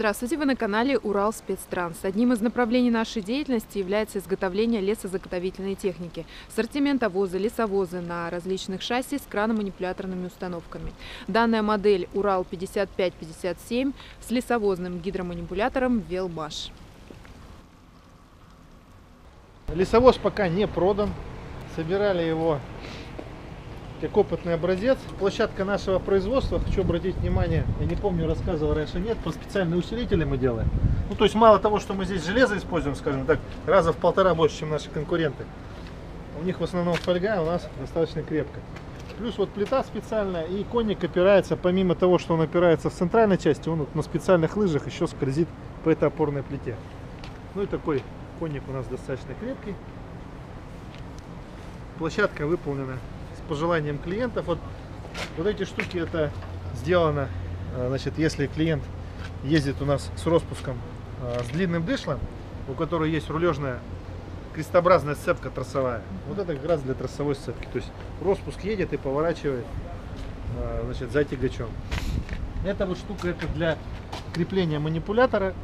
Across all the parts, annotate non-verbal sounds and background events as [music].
Здравствуйте, вы на канале Урал Спецтранс. Одним из направлений нашей деятельности является изготовление лесозаготовительной техники. Ассортиментовозы, лесовозы на различных шасси с краноманипуляторными установками. Данная модель Урал 5557 с лесовозным гидроманипулятором Велмаш. Лесовоз пока не продан. Собирали его как опытный образец. Площадка нашего производства, хочу обратить внимание, я не помню, рассказывал раньше, нет, по специальные усилители мы делаем. Ну, то есть мало того, что мы здесь железо используем, скажем так, раза в полтора больше, чем наши конкуренты. У них в основном фольга, а у нас достаточно крепко. Плюс вот плита специальная, и конник опирается, помимо того, что он опирается в центральной части, он вот на специальных лыжах еще скользит по этой опорной плите. Ну и такой конник у нас достаточно крепкий. Площадка выполнена с пожеланием клиентов. Вот, вот эти штуки это сделано, э, значит, если клиент ездит у нас с распуском э, с длинным дышлом, у которого есть рулежная крестообразная сцепка трассовая. Вот это как раз для трассовой сцепки. То есть распуск едет и поворачивает э, значит, за тягачом. Эта вот штука это для крепления манипулятора.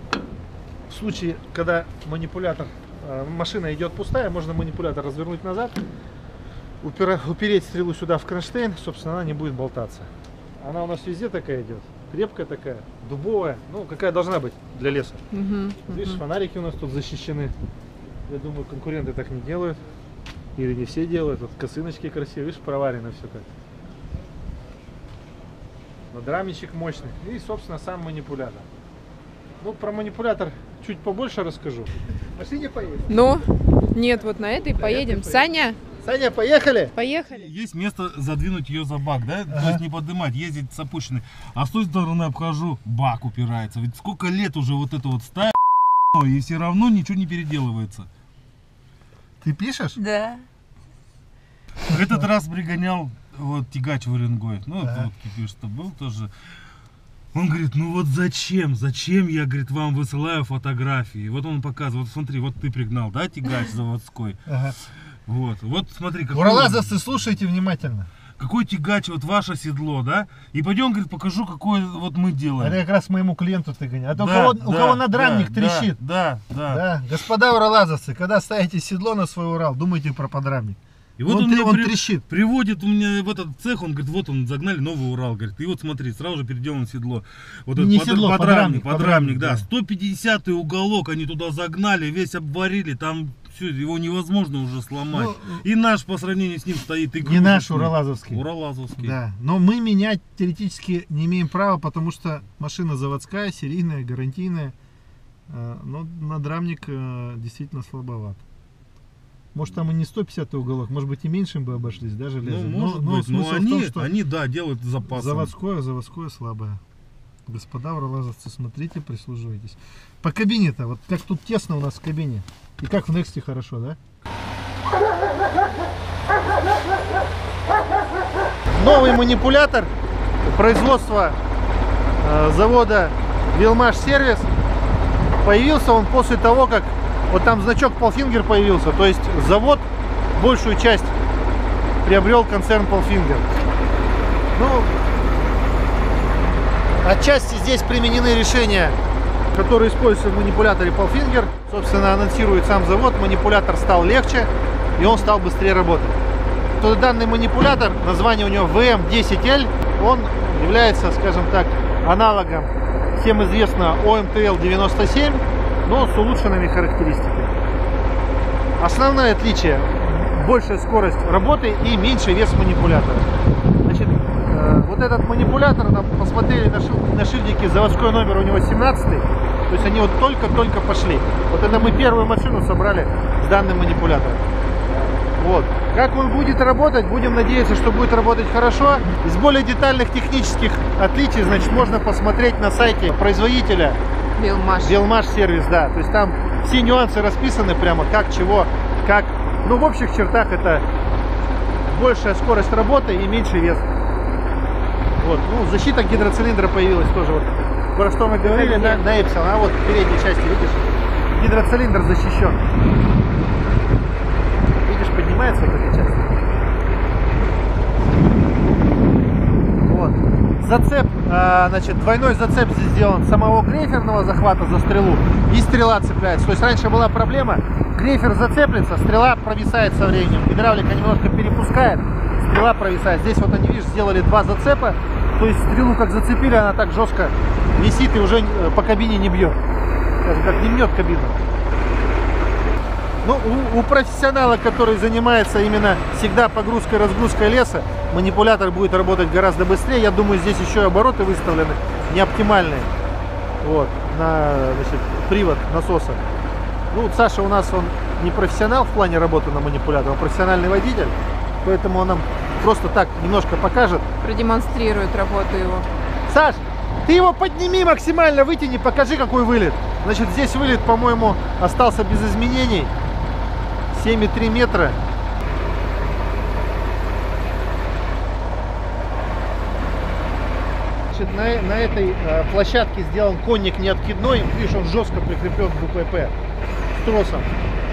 В случае, когда манипулятор, машина идет пустая, можно манипулятор развернуть назад, упереть стрелу сюда в кронштейн, собственно, она не будет болтаться. Она у нас везде такая идет. Крепкая такая, дубовая, ну, какая должна быть для леса. Угу, Видишь, угу. фонарики у нас тут защищены. Я думаю, конкуренты так не делают. Или не все делают. Вот косыночки красивые, видишь, проварено все как. Надрамничек мощный. И, собственно, сам манипулятор. Ну, про манипулятор чуть побольше расскажу. Машине поедем. Ну, нет, вот на этой поедем. Саня, Саня, поехали! поехали. Есть место задвинуть ее за бак, да? То Ага. есть не поднимать, ездить с опущенной. А с той стороны обхожу, бак упирается. Ведь сколько лет уже вот это вот ставят, [laughs] и все равно ничего не переделывается. Ты пишешь? Да. В этот раз пригонял вот тягач в Уренгой. Ну, Ага. вот кипиш-то был тоже. Он говорит, ну вот зачем, зачем я, говорит, вам высылаю фотографии. Вот он показывает, вот смотри, вот ты пригнал, да, тягач заводской. Ага. Вот, вот смотри, какой, Уралазовцы, слушайте внимательно. какой тягач, вот ваше седло, да? И пойдем, говорит, покажу, какое вот мы делаем. Это как раз моему клиенту ты гонял. А то у, Да, кого, у да, кого надрамник да, трещит. Да, да, да. Да, господа уралазовцы, когда ставите седло на свой Урал, думайте про подрамник. И вот он, он, мне он при- трещит. приводит у меня в этот цех, он говорит, вот он, загнали новый Урал, говорит, и вот смотри, сразу же переделано седло. Вот Не этот седло, подрамник, подрамник, подрамник, подрамник, да. да. 150 уголок они туда загнали, весь обварили, там все, его невозможно уже сломать. Ну, и наш по сравнению с ним стоит и Не наш уралазовский. Уралазовский. Да, но мы менять теоретически не имеем права, потому что машина заводская, серийная, гарантийная. Э, Но надрамник э, действительно слабоват. Может там и не 150 уголок, может быть и меньшим бы обошлись, да, Ну, железом. может но, но быть, но в они, том, что они, да, делают с запасом. заводское, заводское слабое. Господа уралазовцы, смотрите, прислуживайтесь. По кабине-то, вот как тут тесно у нас в кабине. И как в Нексте хорошо, да? Новый манипулятор производства э, завода Вилмаш Сервис. Появился он после того, как вот там значок Полфингер появился. То есть завод большую часть приобрел концерн Полфингер. Ну, отчасти здесь применены решения, которые используются в манипуляторе Полфингер. Собственно, анонсирует сам завод. Манипулятор стал легче, и он стал быстрее работать. То данный манипулятор, название у него VM10L, он является, скажем так, аналогом всем известного OMTL 97, но с улучшенными характеристиками. Основное отличие – большая скорость работы и меньший вес манипулятора. Вот этот манипулятор, там, посмотрели на, шил- на шильдике, заводской номер у него 17 то есть они вот только-только пошли. Вот это мы первую машину собрали с данным манипулятором. Вот. Как он будет работать, будем надеяться, что будет работать хорошо. Из более детальных технических отличий, значит, можно посмотреть на сайте производителя Велмаш. Велмаш сервис, да. То есть там все нюансы расписаны прямо, как, чего, как. Ну, в общих чертах это большая скорость работы и меньший вес. Вот. Ну, защита гидроцилиндра появилась тоже. Вот. Про что мы говорили на, на Epsilon. А вот в передней части, видишь, гидроцилиндр защищен. Видишь, поднимается вот эта часть. Вот. зацеп, а, значит, двойной зацеп здесь сделан самого грейферного захвата за стрелу и стрела цепляется. То есть раньше была проблема, грейфер зацеплется, стрела провисает со временем, гидравлика немножко перепускает, стрела провисает. Здесь вот они, видишь, сделали два зацепа, то есть стрелу как зацепили, она так жестко висит и уже э, по кабине не бьет. Как не мнет кабину. Ну, у, у профессионала, который занимается именно всегда погрузкой-разгрузкой леса, манипулятор будет работать гораздо быстрее. Я думаю, здесь еще и обороты выставлены не оптимальные. Вот, на значит, привод насоса. Ну, вот Саша у нас, он не профессионал в плане работы на манипуляторе, он профессиональный водитель. Поэтому он нам просто так немножко покажет. Продемонстрирует работу его. Саш, ты его подними максимально, вытяни, покажи, какой вылет. Значит, здесь вылет, по-моему, остался без изменений. 7,3 метра. Значит, на, на этой э, площадке сделан конник неоткидной. Видишь, он жестко прикреплен к БПП с тросом.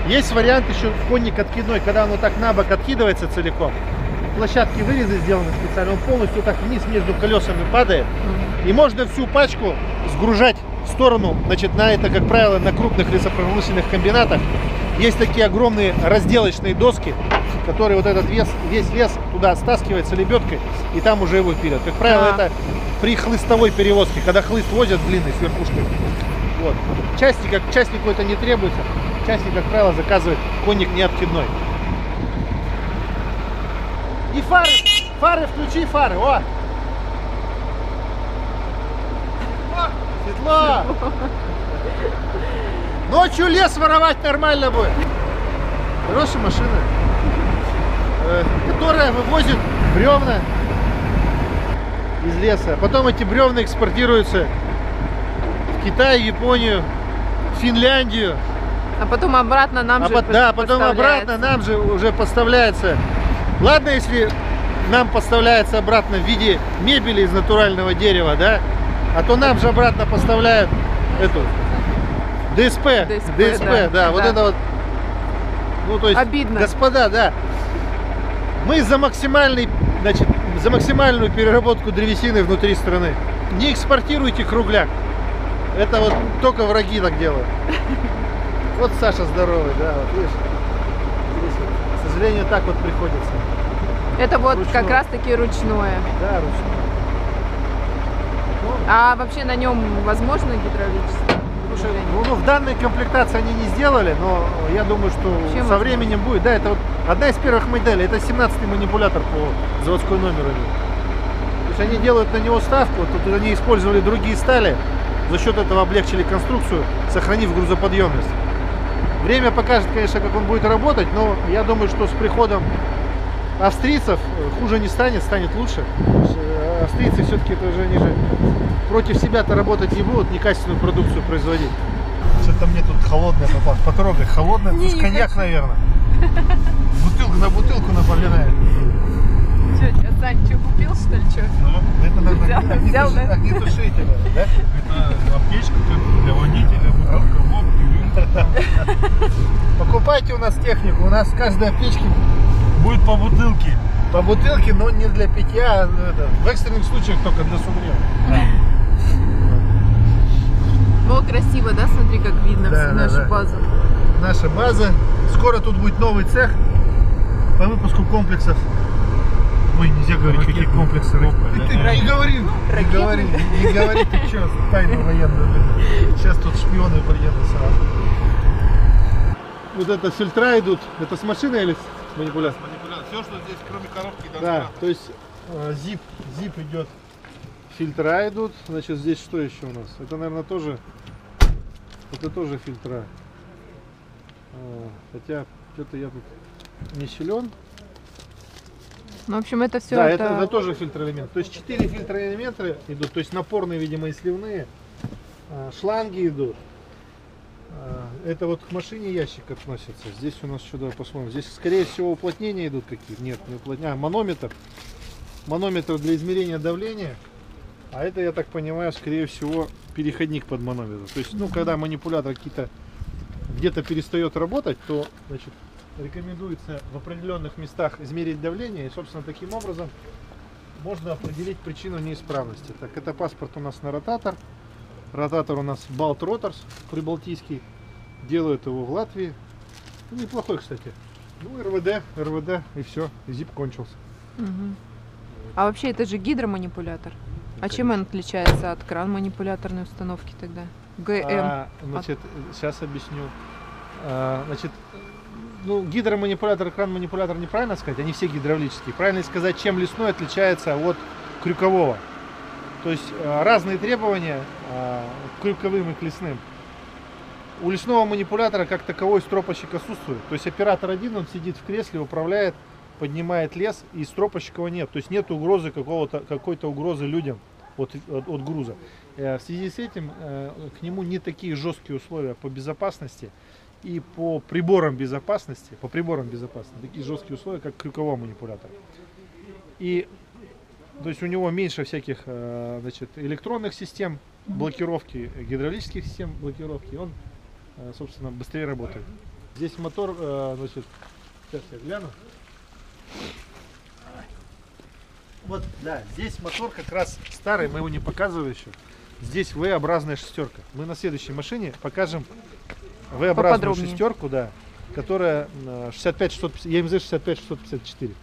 Есть вариант еще конник откидной, когда оно так на бок откидывается целиком. Площадки вырезы сделаны специально, он полностью так вниз между колесами падает. И можно всю пачку сгружать в сторону, значит, на это, как правило, на крупных лесопромышленных комбинатах есть такие огромные разделочные доски, которые вот этот вес, весь вес туда стаскивается лебедкой, и там уже его пилят. Как правило, Да. это при хлыстовой перевозке, когда хлыст возят длинный с верхушкой. Вот. Части, как частнику это не требуется. Частник, как правило, заказывает конник неоткидной. И фары, фары, включи фары, о! Светло! Ночью лес воровать нормально будет. Хорошая машина, э, которая вывозит бревна из леса. Потом эти бревна экспортируются в Китай, Японию, Финляндию. А потом обратно нам А же пот- да, потом обратно нам же уже поставляется. Ладно, если нам поставляется обратно в виде мебели из натурального дерева, да? А то нам же обратно поставляют эту ДСП. ДСП, да, да, вот да. это вот. Ну, то есть, Обидно. господа, да. Мы за максимальный, значит, за максимальную переработку древесины внутри страны. Не экспортируйте кругляк. Это вот только враги так делают. [laughs] Вот Саша здоровый, да, вот видишь. Сожалению, так вот приходится. Это вот Ручное. как раз таки ручное. Да, ручной. Ну, А вообще на нем возможно гидравлическое? Слушай, ну, ну, в данной комплектации они не сделали, но я думаю, что Вообще со возможно. временем будет. Да, это вот одна из первых моделей. Это 17-й манипулятор по заводской номеру. То есть они делают на него ставку, тут они использовали другие стали, за счет этого облегчили конструкцию, сохранив грузоподъемность. Время покажет, конечно, как он будет работать, но я думаю, что с приходом австрийцев э, хуже не станет, станет лучше. Э, Австрийцы все-таки это же они же против себя-то работать не будут, некачественную продукцию производить. Что-то мне тут холодное попалось. Потрогай, холодное, Не, вкус не коньяк, хочу. наверное. Бутылку на бутылку напоминает. Чё, тебя, Сань, что, купил, что ли, что? Ну, это, наверное, Взял- взял, да? огнетушитель, да? Это аптечка как для водителя, бутылка водки. Покупайте у нас технику. У нас в каждой аптечке Будет по бутылке. по бутылке, но не для питья, а это, в экстренных случаях только для сугрева. Ну, красиво, да? Смотри, как видно Да, всю да, нашу да. базу. Наша база. Скоро тут будет новый цех по выпуску комплексов. Ой, нельзя говорить, какие комплексы. коробок, Ты, да? ты не говори, не Ракетных. говори, не говори, ты что, тайну военную. блин. Сейчас тут шпионы приедут сразу. Вот это фильтра идут. Это с машины или с манипуляцией? Все, что здесь, кроме коробки, Да, то есть э, зип, зип идет, фильтра идут, значит здесь что еще у нас? Это, наверное, тоже, это тоже фильтра. А, хотя что-то я тут не силен. Ну, в общем, это все да, это... Это, тоже фильтр-элемент. То есть 4 фильтр-элемента идут, то есть напорные, видимо, и сливные. А, шланги идут. А, Это вот к машине ящик относится. Здесь у нас давай посмотрим. Здесь, скорее всего, уплотнения идут какие-то. Нет, не уплотнения. А, манометр. Манометр для измерения давления. А это, я так понимаю, скорее всего, переходник под манометр. То есть, ну, когда манипулятор какие-то где-то перестает работать, то, значит, рекомендуется в определенных местах измерить давление и, собственно, таким образом можно определить причину неисправности. Так, это паспорт у нас на ротатор. Ротатор у нас Balt Rotors прибалтийский. Делают его в Латвии. Ну, неплохой, кстати. Ну, РВД, РВД, и все. Зип кончился. Мгм. А вообще это же гидроманипулятор. А чем он отличается от кран-манипуляторной установки тогда? ГМ. А, значит, сейчас объясню. А, значит, ну, гидроманипулятор и кран-манипулятор неправильно сказать, они все гидравлические. Правильно сказать, чем лесной отличается от крюкового. То есть а, разные требования а, к крюковым и к лесным. У лесного манипулятора как таковой стропочек отсутствует. То есть оператор один, он сидит в кресле, управляет, поднимает лес, и стропочек его нет. То есть нет угрозы какого-то, какой-то угрозы людям от, от, от груза. Э, В связи с этим э, к нему не такие жесткие условия по безопасности и по приборам безопасности, по приборам безопасности, такие жесткие условия, как крюкового манипулятора. И то есть у него меньше всяких э, значит, электронных систем блокировки, гидравлических систем блокировки, и он, э, собственно, быстрее работает. Здесь мотор, э, значит, сейчас я гляну. Вот, да, здесь мотор как раз старый, мы его не показывали еще. Здесь V-образная шестерка. Мы на следующей машине покажем V-образную шестерку, да, которая э, 65 650, EMZ 65 654.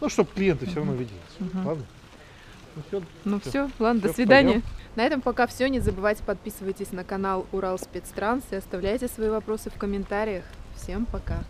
Ну, чтобы клиенты все равно видели. Мгм. Ладно? Ну, всё. Ну все, ладно, до свидания. На этом пока все. Не забывайте подписывайтесь на канал Урал Спецтранс и оставляйте свои вопросы в комментариях. Всем пока.